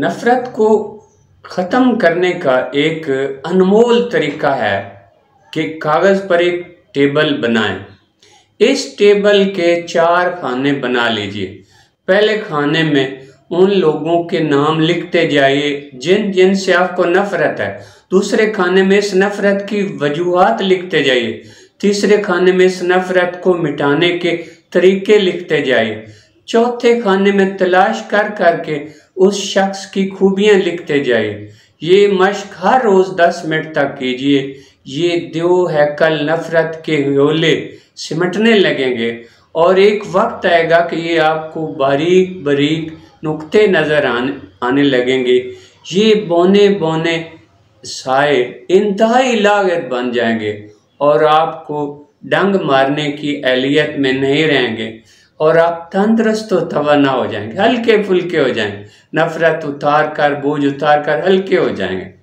نفرت کو ختم کرنے کا ایک انمول طریقہ ہے کہ کاغذ پر ایک ٹیبل بنائیں۔ اس ٹیبل کے چار کھانے بنا لیجیے۔ پہلے کھانے میں ان لوگوں کے نام لکھتے جائیے جن جن سے آپ کو نفرت ہے۔ دوسرے کھانے میں اس نفرت کی وجوہات لکھتے جائیے۔ تیسرے کھانے میں اس نفرت کو مٹانے کے طریقے لکھتے جائیے۔ چوتھے کھانے میں تلاش کر کر کے اس شخص کی خوبیاں لکھتے جائیے یہ مشق ہر روز دس منٹ تک کیجیے۔ یہ دیو ہے کل نفرت کے ہیولے سمٹنے لگیں گے۔ اور ایک وقت آئے گا کہ یہ آپ کو باریک باریک نکتے نظر آنے لگیں گے۔ یہ بونے بونے سائے انتہائی لاغت بن جائیں گے اور آپ کو ڈنگ مارنے کی اہلیت میں نہیں رہیں گے۔ اور آپ تندرست و توانا ہو جائیں گے، ہلکے پھلکے ہو جائیں گے۔ نفرت اتار کر، بوجھ اتار کر، ہلکے ہو جائیں گے۔